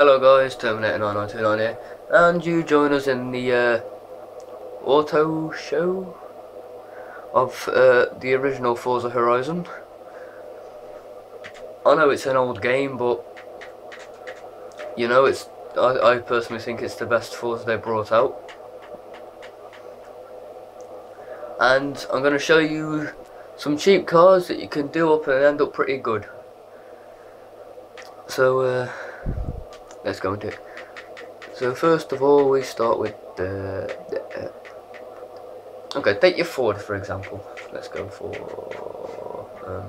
Hello guys, Terminator992 here, and you join us in the uh, auto show of uh, the original Forza Horizon. I know it's an old game, but you know, it's I, I personally think it's the best Forza they brought out. And I'm going to show you some cheap cars that you can do up and end up pretty good. So, uh, let's go into it. So first of all, we start with the, the uh, okay. Take your Ford for example. Let's go for um,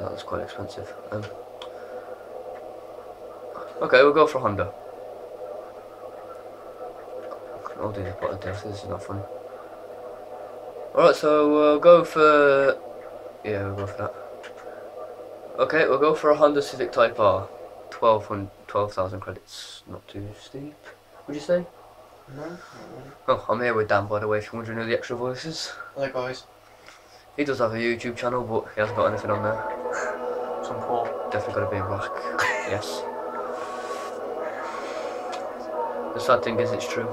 that was quite expensive. Um, okay, we'll go for Honda. I'll do bottom This is not funny. Alright, so we'll go for yeah, we'll go for that. Okay, we'll go for a Honda Civic Type R. 12,000 credits. Not too steep, would you say? No, really. Oh, I'm here with Dan, by the way, if you're wondering who the extra voices. Hello guys. He does have a YouTube channel, but he hasn't got anything on there. Some poor. Definitely got to be in black. yes. The sad thing is, it's true.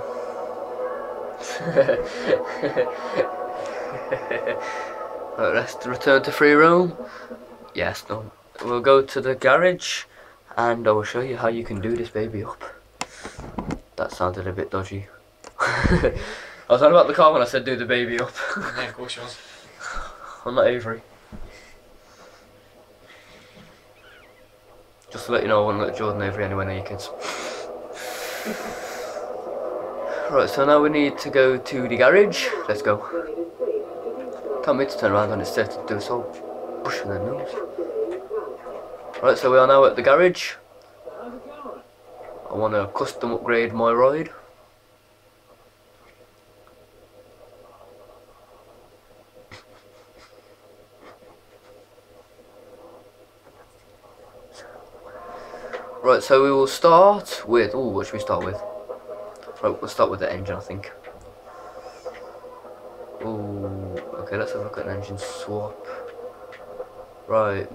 right, let's return to free roam. Yes, no. We'll go to the garage and I will show you how you can do this baby up. That sounded a bit dodgy. I was on about the car when I said do the baby up. yeah, of course you was. I'm not Avery. Just to let you know, I wouldn't let Jordan Avery anywhere near your kids. right, so now we need to go to the garage. Let's go. Tell me to turn around on its set to do so pushing their nose. Right, so we are now at the garage. I want to custom upgrade my ride. Right, so we will start with, oh, what should we start with? Right, we'll start with the engine, I think. Oh, okay, let's have a look at an engine swap. Right.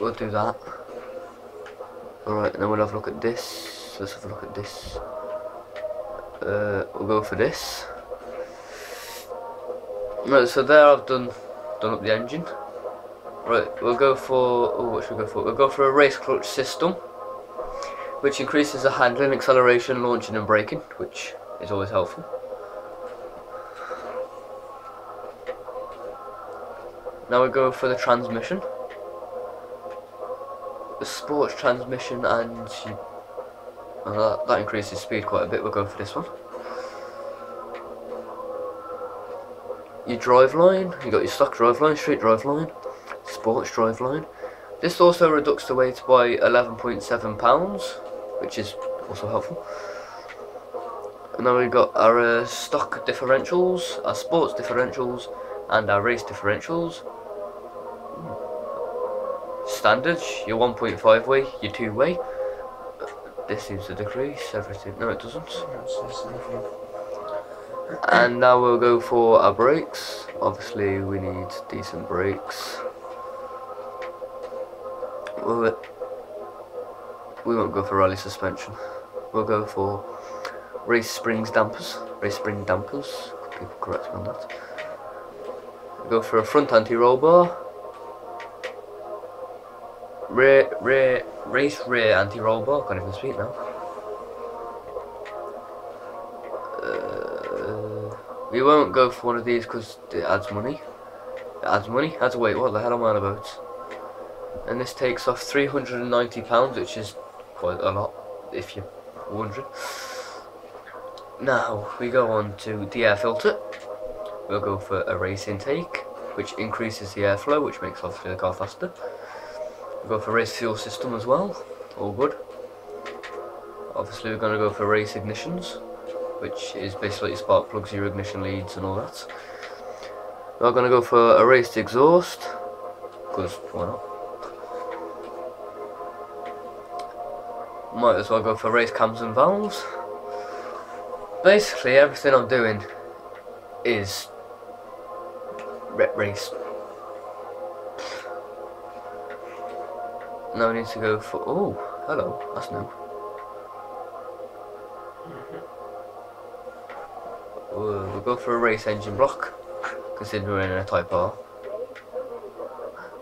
We'll do that. Alright, then we'll have a look at this. Let's have a look at this. Uh, we'll go for this. Right, so there I've done done up the engine. Right, we'll go for, oh, what should we go for? We'll go for a race clutch system, which increases the handling, acceleration, launching and braking, which is always helpful. Now we go for the transmission. Sports transmission and you, that, that increases speed quite a bit, we'll go for this one. Your drive line, you got your stock drive line, street drive line sports drive line. This also reduces the weight by 11.7 pounds, which is also helpful. And then we've got our uh, stock differentials, our sports differentials, and our race differentials. Standard, your 1.5 way, your 2 way. This seems to decrease everything. No, it doesn't. And now we'll go for our brakes. Obviously, we need decent brakes we'll, we won't go for rally suspension. We'll go for race springs dampers, race spring dampers. People correct me on that. We'll go for a front anti-roll bar. Rear, rear, race rear anti-roll bar. Can't even speak now. Uh, we won't go for one of these because it adds money. It adds money. Adds weight. What the hell am I on about? and this takes off 390 pounds which is quite a lot if you're wondering now we go on to the air filter we'll go for a race intake which increases the airflow which makes obviously the car faster we'll go for race fuel system as well all good obviously we're going to go for race ignitions which is basically spark plugs your ignition leads and all that we're going to go for a race exhaust because why not might as well go for race cams and valves. Basically everything I'm doing is race. Now we need to go for. Oh, hello. That's new. We'll, we'll go for a race engine block, considering we're in a Type R.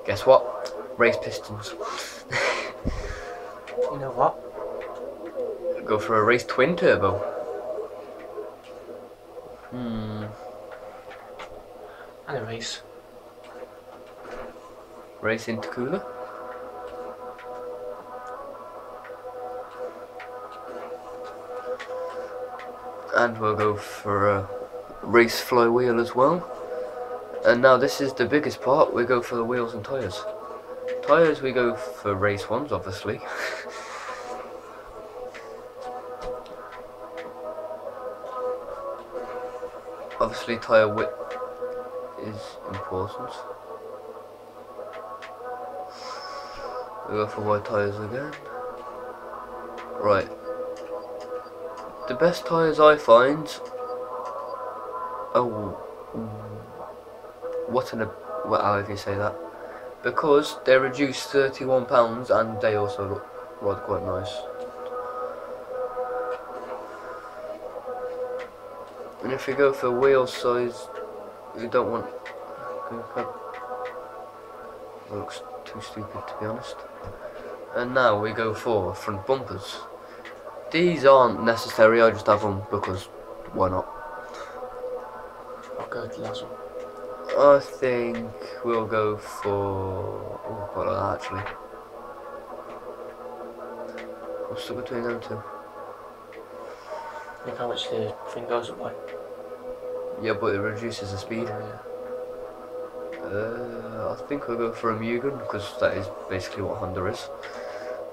Guess what? Race pistons. You know what? go for a race twin turbo. Hmm. And a race. Race intercooler. And we'll go for a race flywheel as well. And now this is the biggest part, we go for the wheels and tyres. Tyres we go for race ones obviously. obviously tyre width is important. We go for white tyres again. Right. The best tyres I find. Oh. Mm, what an. What, however you say that. Because they're reduced £31 and they also look rather quite nice. And if you go for wheel size, you don't want. That looks too stupid to be honest. And now we go for front bumpers. These aren't necessary, I just have them because why not? I'll go with the last one. I think we'll go for. Oh, quite like that actually. I'm stuck between them two. Look how much the thing goes up by. Yeah, but it reduces the speed. Yeah. Uh, I think we'll go for a Mugen because that is basically what Honda is.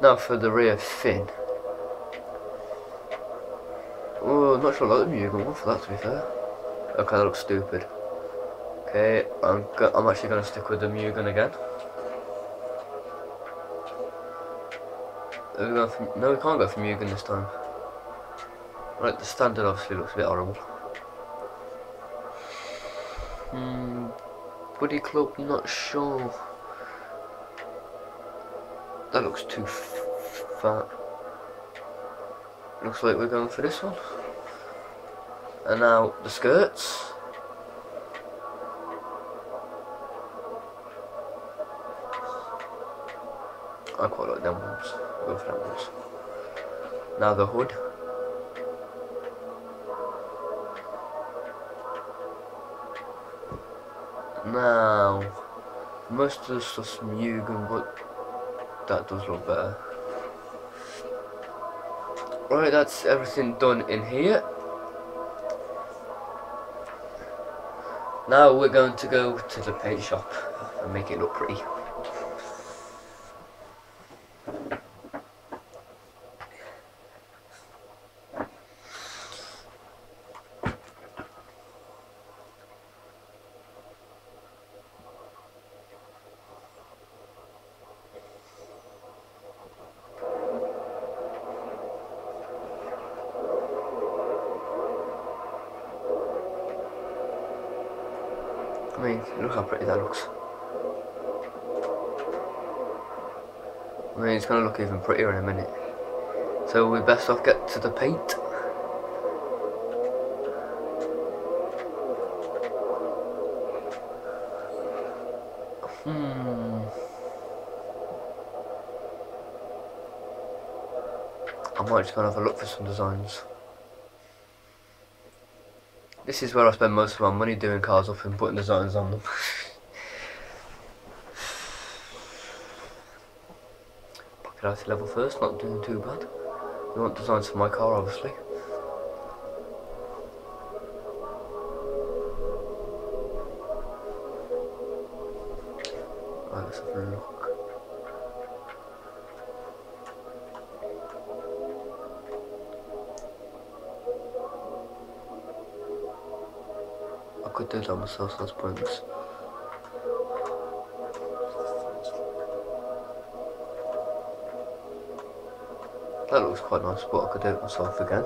Now for the rear fin. Oh, I'm not sure I like the Mugen one for that to be fair. Okay, that looks stupid. Okay, I'm I'm actually going to stick with the Mugen again. Are we going for, no, we can't go for Mugen this time. Right, the standard obviously looks a bit horrible. Hmm, Buddy Club, not sure. That looks too fat. Looks like we're going for this one. And now the skirts. I quite like them ones. For them ones. Now the hood. Now, most of the stuff's Mugen, but that does look better. Right, that's everything done in here. Now we're going to go to the paint shop and make it look pretty. I mean, look how pretty that looks. I mean, it's going to look even prettier in a minute. So we best off get to the paint. Hmm. I might just go and have a look for some designs. This is where I spend most of my money doing cars up and putting designs on them. Popularity level first, not doing too bad. We want designs for my car, obviously. I could do that myself, so that's pointless. That looks quite nice, but I could do it myself again.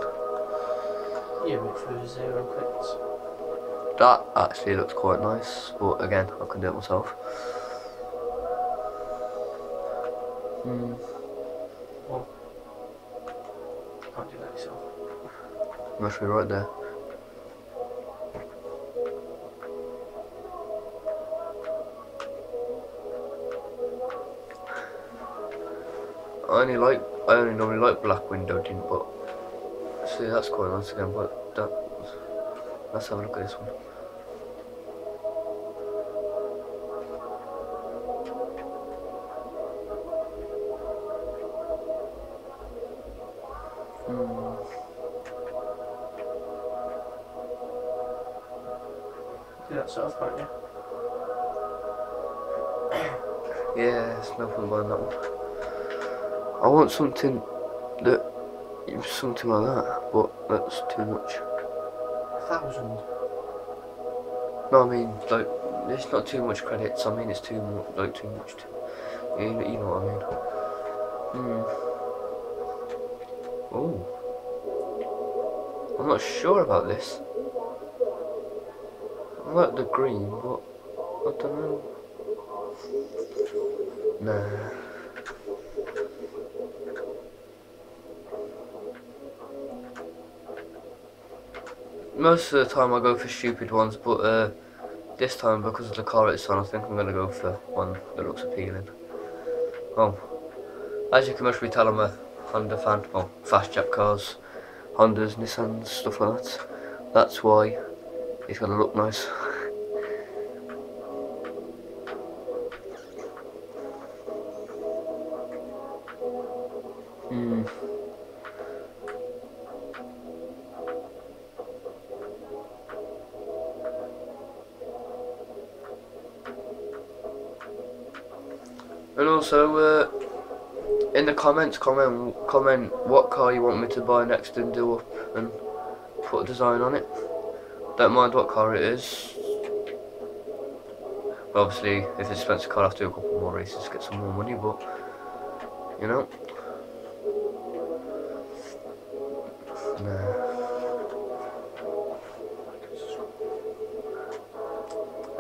Yeah, but for zero clicks. That actually looks quite nice, but again, I can do it myself. Hmm. Can't do that yourself. Must be right there. I only like I only normally like black window tint, but see that's quite nice again. But that let's have a look at this one. Hmm. Do that yourself, can't you? Yeah, there's nothing buying that one. I want something that something like that, but that's too much. A thousand. No, I mean like it's not too much credits. I mean it's too much, like too much. To, you, know- you know what I mean? Hmm. Oh. I'm not sure about this. I like the green, but I don't know. Nah. Most of the time I go for stupid ones, but uh, this time because of the car it's on, I think I'm gonna go for one that looks appealing. Oh, as you can mostly tell, I'm a Honda fan. Well, fast jap cars, Hondas, Nissans, stuff like that. That's why it's gonna look nice. comments, comment comment what car you want me to buy next and do up and put a design on it. Don't mind what car it is. But obviously, if it's expensive car, I have to do a couple more races to get some more money. But you know, nah.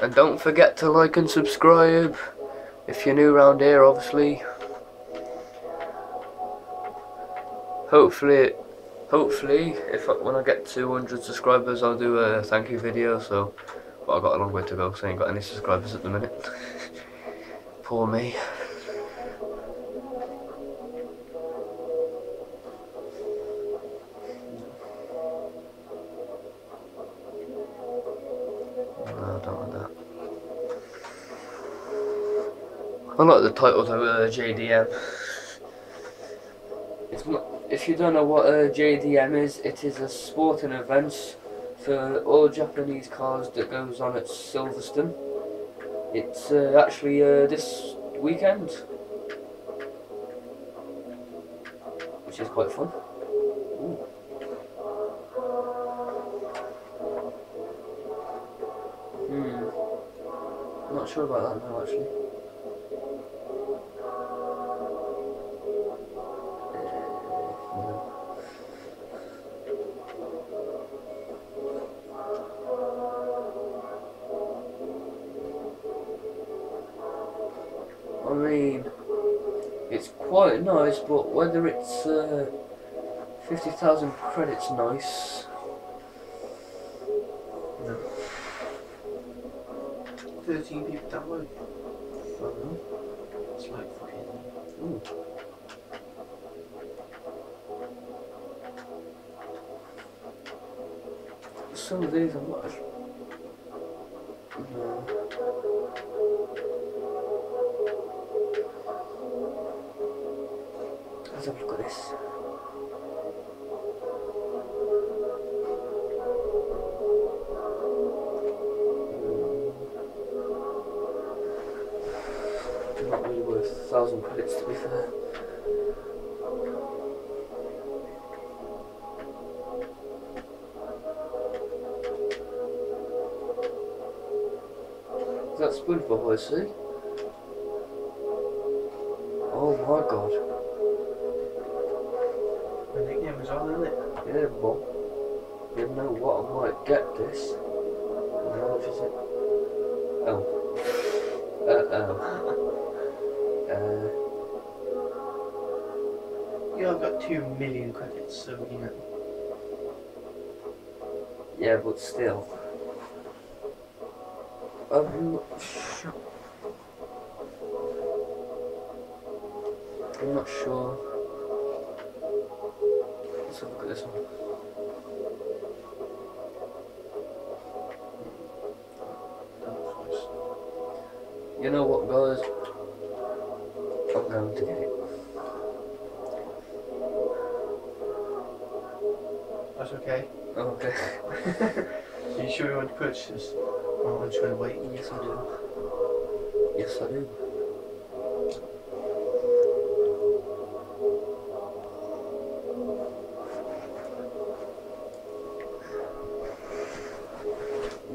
And don't forget to like and subscribe if you're new around here, obviously. Hopefully, hopefully, if I, when I get 200 subscribers, I'll do a thank you video. So, but I've got a long way to go, so I ain't got any subscribers at the minute. Poor me. No, I don't like that. I like the title though, uh, JDM. If you don't know what a JDM is, it is a sporting event for all Japanese cars that goes on at Silverstone. It's uh, actually uh, this weekend, which is quite fun. Ooh. Hmm. Not sure about that now, actually. Mean, it's quite nice, but whether it's uh, 50,000 credits nice. No. 13 people download. I don't. It's like fucking. Ooh. Some of these are much. No. Not really worth a thousand credits to be fair. Is that SpongeBob I see? Oh my god. My nickname as well, isn't it? Yeah, Bob. You know what? I might get this. How much is it? Oh. Uh oh. Uh. Yeah, I've got two million credits, so you know. Yeah, but still. I'm not sure. I'm not sure. Let's look at this one. That looks nice. You know what, guys? I'm going to get it. That's okay. Okay. Are you sure you want to purchase this? Oh, I'm just going to wait. yes, I do. Yes, I do.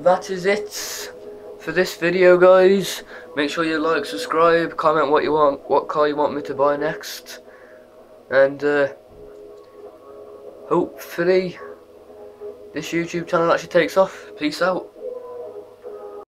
That is it for this video, guys. Make sure you like, subscribe, comment what you want, what car you want me to buy next, and uh, hopefully this YouTube channel actually takes off. Peace out.